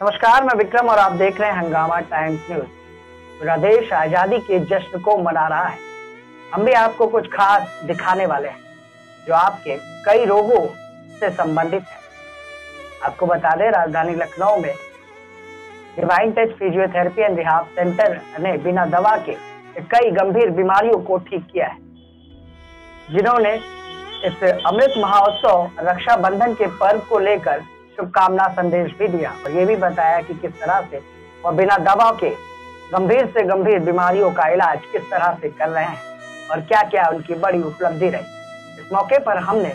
नमस्कार, मैं विक्रम और आप देख रहे हैं हंगामा टाइम्स न्यूज़। पूरा देश आज़ादी के जश्न को मना रहा है। हम भी आपको कुछ खास दिखाने वाले हैं, जो आपके कई रोगों से संबंधित है। आपको बता दें, राजधानी लखनऊ में divine touch physiotherapy and rehab centre ने बिना दवा के कई गंभीर बीमारियों को ठीक किया है। जिन्होंने इस अमृत महोत्सव रक्षाबंधन के पर्व को लेकर शुभकामना संदेश भी दिया और ये भी बताया कि किस तरह से वह बिना दवा के, गंभीर से गंभीर बीमारियों का इलाज किस तरह से कर रहे हैं और क्या क्या उनकी बड़ी उपलब्धि रही। इस मौके पर हमने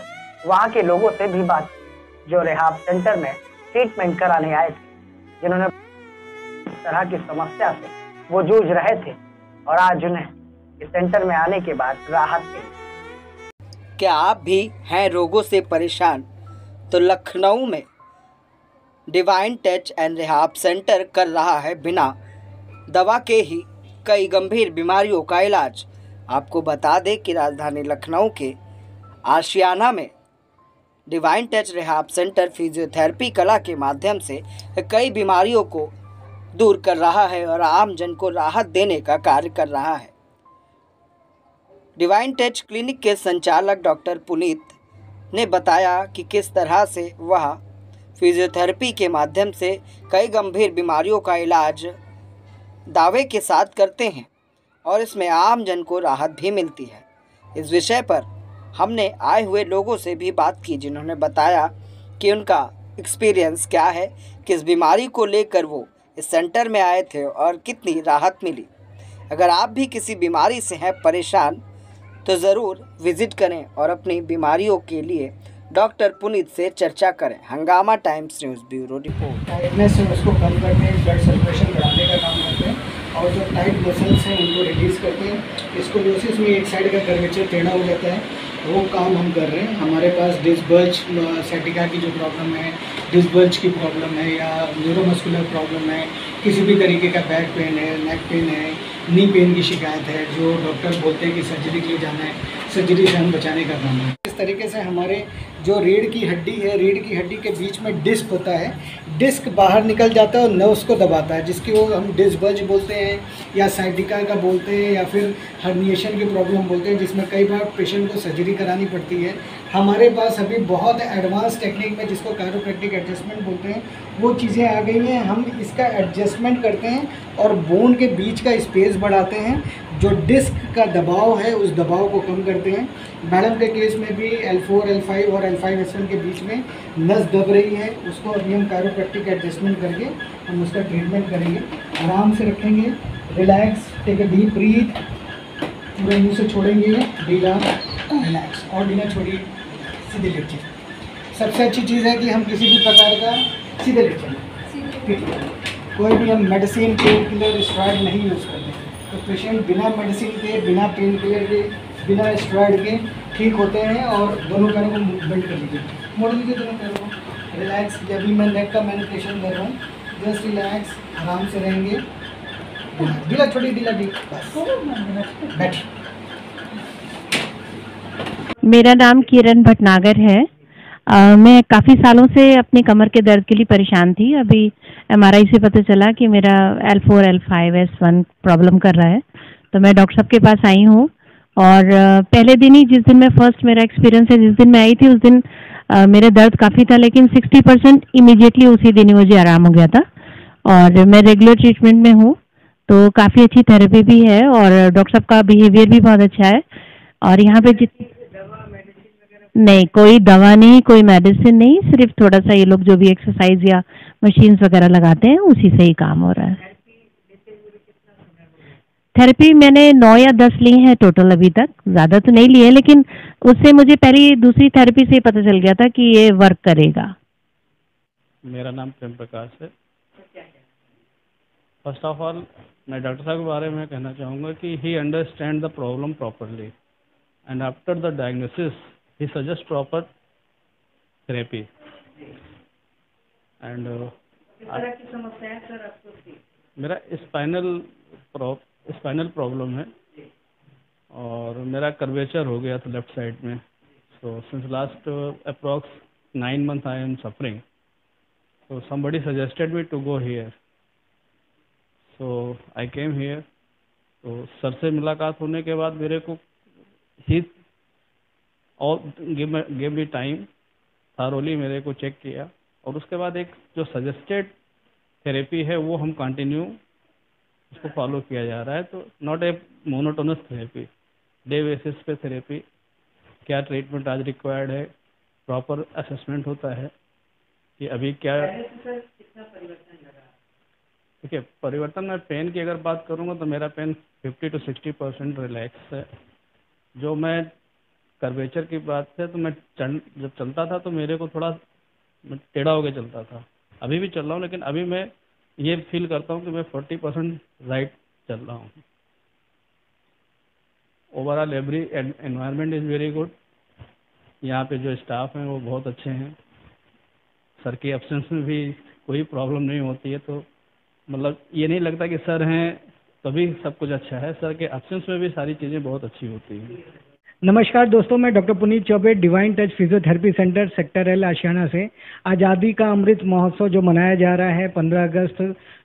वहाँ के लोगों से भी बात जो रेहाब सेंटर में ट्रीटमेंट कराने आए थे, जिन्होंने तरह की समस्या से वो जूझ रहे थे और आज उन्हें इस सेंटर में आने के बाद राहत मिली। क्या आप भी हैं रोगों से परेशान? तो लखनऊ में divine touch and rehab centre कर रहा है बिना दवा के ही कई गंभीर बीमारियों का इलाज। आपको बता दें कि राजधानी लखनऊ के आशियाना में divine touch rehab centre physiotherapy कला के माध्यम से कई बीमारियों को दूर कर रहा है और आम जन को राहत देने का कार्य कर रहा है। डिवाइन टच क्लिनिक के संचालक डॉक्टर पुनीत ने बताया कि किस तरह से वह फिजियोथेरेपी के माध्यम से कई गंभीर बीमारियों का इलाज दावे के साथ करते हैं और इसमें आम जन को राहत भी मिलती है। इस विषय पर हमने आए हुए लोगों से भी बात की जिन्होंने बताया कि उनका एक्सपीरियंस क्या है, किस बीमारी को लेकर वो इस सेंटर में आए थे और कितनी राहत मिली। अगर आप भी किसी बीमारी से हैं परेशान तो ज़रूर विज़िट करें और अपनी बीमारियों के लिए डॉक्टर पुनीत से चर्चा करें। Hungama Times news bureau report. Tightness उसको कम करते हैं ब्लड सर्कुलेशन बढ़ाने का काम करते हैं और जो टाइट मसल्स हैं उनको रिलीज़ करते हैं। स्कोलियोसिस में एक साइड का कर्वेचर टेढ़ा हो जाता है। वो काम हम कर रहे हैं। हमारे पास डिस्बल्ज सेटिका की जो प्रॉब्लम है डिस्बल्ज की प्रॉब्लम है या न्यूरोमस्कुलर प्रॉब्लम है, किसी भी तरीके का बैक पेन है नेक पेन है नी पेन की शिकायत है, जो डॉक्टर बोलते हैं कि सर्जरी के लिए जाना है। सर्जरी से हम बचाने का काम है। इस तरीके से हमारे जो रीढ़ की हड्डी है, रीढ़ की हड्डी के बीच में डिस्क होता है, डिस्क बाहर निकल जाता है और नर्व्स को दबाता है, जिसकी वो हम डिस्क बज बोलते हैं या साइडिका का बोलते हैं या फिर हर्निएशन की प्रॉब्लम बोलते हैं, जिसमें कई बार पेशेंट को सर्जरी करानी पड़ती है। हमारे पास अभी बहुत एडवांस टेक्निक में जिसको कैरोप्रैक्टिक एडजस्टमेंट बोलते हैं वो चीज़ें आ गई हैं। हम इसका एडजस्टमेंट करते हैं और बोन के बीच का स्पेस बढ़ाते हैं। जो डिस्क का दबाव है उस दबाव को कम करते हैं। मैडम के केस में भी L4, L5 और L5 S1 के बीच में नस दब रही है। उसको अभी हम कैरोप्रैक्टिक एडजस्टमेंट करके हम उसका ट्रीटमेंट करेंगे। आराम से रखेंगे। Relax take a deep breath पूरे मुँह से छोड़ेंगे। डीला रिलैक्स और डीला छोड़िए सीधे लेट जाइए सबसे अच्छी चीज़ है कि हम किसी भी प्रकार का सीधे लेट जाइए कोई भी हम मेडिसिन पेन किलर स्ट्रॉइड नहीं यूज़ करते। तो पेशेंट बिना मेडिसिन के बिना पेन किलर के बिना स्ट्रॉइड के ठीक होते हैं और दोनों पैरों को मूवमेंट कर लीजिए मोड़ लीजिए दोनों पैरों को। रिलैक्स जब भी मैं नेक का मैनिपुलेशन कर रहा हूँ जस्ट रिलैक्स आराम से रहेंगे। ढीला छोटी ढीला ढीला बस। बैठ मेरा नाम किरण भटनागर है। आ, मैं काफ़ी सालों से अपने कमर के दर्द के लिए परेशान थी। अभी एमआरआई से पता चला कि मेरा L four L five S one problem कर रहा है। तो मैं डॉक्टर साहब के पास आई हूँ। और पहले दिन ही जिस दिन मैं फ़र्स्ट मेरा एक्सपीरियंस है जिस दिन मैं आई थी उस दिन आ, मेरे दर्द काफ़ी था लेकिन सिक्सटी परसेंट इमीडिएटली उसी दिन ही मुझे आराम हो गया था। और मैं रेगुलर ट्रीटमेंट में हूँ। तो काफ़ी अच्छी थेरेपी भी है और डॉक्टर साहब का बिहेवियर भी बहुत अच्छा है। और यहाँ पे जित नहीं, कोई दवा नहीं, कोई मेडिसिन नहीं, सिर्फ़ थोड़ा सा ये लोग जो भी एक्सरसाइज या मशीन्स वगैरह लगाते हैं, उसी से ही काम हो रहा है। थेरेपी मैंने नौ या दस ली है टोटल अभी तक, ज़्यादा तो नहीं लिए लेकिन उससे मुझे पहली दूसरी थेरेपी से पता चल गया था कि ये वर्क करेगा। मेरा नाम प्रेम प्रकाश है। फ़र्स्ट ऑफ़ ऑल मैं डॉक्टर साहब के बारे में कहना चाहूँगा कि he understand the problem properly and after the diagnosis he suggests proper therapy and uh, मेरा स्पाइनल स्पाइनल प्रॉब्लम है और मेरा कर्वेचर हो गया था लेफ़्ट साइड में so since last approx nine month I am suffering So somebody suggested me to go here. So I came here. तो sir से मुलाकात होने के बाद मेरे को ही और गिव मी टाइम थारोली मेरे को चेक किया। और उसके बाद एक जो सजेस्टेड थेरेपी है वो हम कंटिन्यू उसको फॉलो किया जा रहा है। तो not a monotonous therapy day basis पे थेरेपी क्या ट्रीटमेंट आज रिक्वायर्ड है प्रॉपर असेसमेंट होता है कि अभी क्या देखिए परिवर्तन में पेन की अगर बात करूँगा तो मेरा पेन 50 टू 60 परसेंट रिलैक्स है। जो मैं कर्वेचर की बात है तो मैं जब चलता था तो मेरे को थोड़ा टेढ़ा होकर चलता था। अभी भी चल रहा हूँ, लेकिन अभी मैं ये फील करता हूँ कि मैं 40 परसेंट राइट चल रहा हूँ। Overall every environment is very good यहाँ पे जो स्टाफ हैं वो बहुत अच्छे हैं। सर की एब्सेंस में भी कोई प्रॉब्लम नहीं होती है तो मतलब ये नहीं लगता कि सर हैं, तभी सब कुछ अच्छा है। सर के एब्सेंस में भी सारी चीज़ें बहुत अच्छी होती हैं। नमस्कार दोस्तों, मैं doctor Puneet Chaubey divine touch physiotherapy centre sector L Ashiyana से। आज़ादी का अमृत महोत्सव जो मनाया जा रहा है 15 अगस्त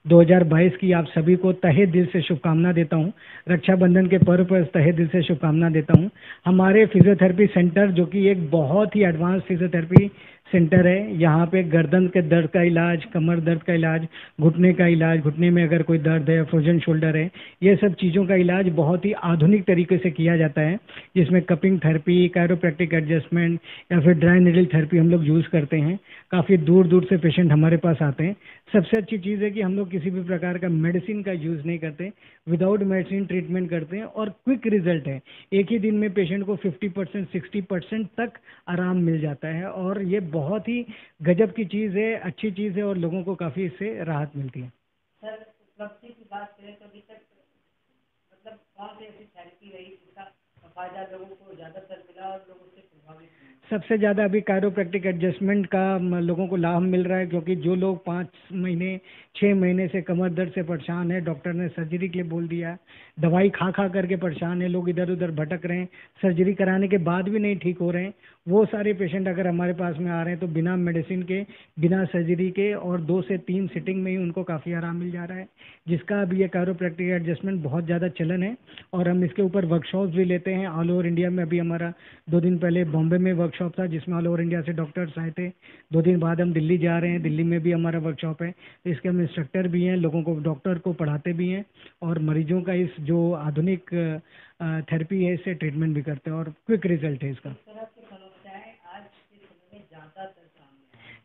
2022 की आप सभी को तहे दिल से शुभकामना देता हूँ। रक्षाबंधन के पर्व पर तहे दिल से शुभकामना देता हूँ। हमारे फिजियोथेरेपी सेंटर जो कि एक बहुत ही एडवांस फिजियोथेरेपी सेंटर है, यहाँ पे गर्दन के दर्द का इलाज, कमर दर्द का इलाज, घुटने का इलाज, घुटने में अगर कोई दर्द है फ्रोजन शोल्डर है, ये सब चीज़ों का इलाज बहुत ही आधुनिक तरीके से किया जाता है, जिसमें कपिंग थेरेपी कैरोप्रैक्टिक एडजस्टमेंट या फिर ड्राई निडल थेरेपी हम लोग यूज़ करते हैं। काफ़ी दूर दूर से पेशेंट हमारे पास आते हैं। सबसे अच्छी चीज़ है कि हम लोग किसी भी प्रकार का मेडिसिन का यूज़ नहीं करते विदाउट मेडिसिन ट्रीटमेंट करते हैं और क्विक रिज़ल्ट है। एक ही दिन में पेशेंट को 50 परसेंट सिक्सटी परसेंट तक आराम मिल जाता है और ये बहुत ही गजब की चीज़ है, अच्छी चीज़ है और लोगों को काफ़ी इससे राहत मिलती है। सर की बात करें तो अभी तक मतलब कौन सी ऐसी थेरेपी रही सबसे ज़्यादा अभी कायरोप्रैक्टिक एडजस्टमेंट का लोगों को लाभ मिल रहा है, क्योंकि जो लोग पाँच महीने छः महीने से कमर दर्द से परेशान है डॉक्टर ने सर्जरी के लिए बोल दिया। दवाई खा खा करके परेशान है, लोग इधर उधर भटक रहे हैं। सर्जरी कराने के बाद भी नहीं ठीक हो रहे हैं। वो सारे पेशेंट अगर हमारे पास में आ रहे हैं तो बिना मेडिसिन के, बिना सर्जरी के और दो से तीन सिटिंग में ही उनको काफ़ी आराम मिल जा रहा है, जिसका अभी ये कायरोप्रैक्टिक एडजस्टमेंट बहुत ज़्यादा चलन है। और हम इसके ऊपर वर्कशॉप भी लेते हैं ऑल ओवर इंडिया में अभी हमारा दो दिन पहले बॉम्बे में वर्कशॉप था, जिसमें ऑल ओवर इंडिया से डॉक्टर्स आए थे। दो दिन बाद हम दिल्ली जा रहे हैं, दिल्ली में भी हमारा वर्कशॉप है। इसके हम इंस्ट्रक्टर भी हैं, लोगों को डॉक्टर को पढ़ाते भी हैं और मरीजों का इस जो आधुनिक थेरेपी है, इससे ट्रीटमेंट भी करते हैं और क्विक रिज़ल्ट है इसका।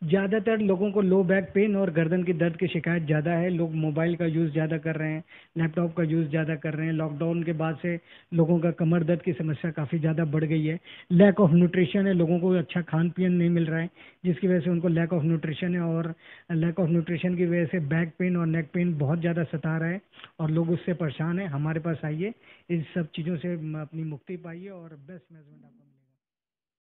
ज़्यादातर लोगों को लो बैक पेन और गर्दन की दर्द की शिकायत ज़्यादा है। लोग मोबाइल का यूज़ ज़्यादा कर रहे हैं लैपटॉप का यूज़ ज़्यादा कर रहे हैं। लॉकडाउन के बाद से लोगों का कमर दर्द की समस्या काफ़ी ज़्यादा बढ़ गई है। लैक ऑफ़ न्यूट्रिशन है, लोगों को अच्छा खान पीन नहीं मिल रहा है, जिसकी वजह से उनको लैक ऑफ़ न्यूट्रिशन है और लैक ऑफ़ न्यूट्रिशन की वजह से बैक पेन और नेक पेन बहुत ज़्यादा सता रहा है और लोग उससे परेशान हैं। हमारे पास आइए, इस सब चीज़ों से अपनी मुक्ति पाइए और बेस्ट मैनेजमेंट आपको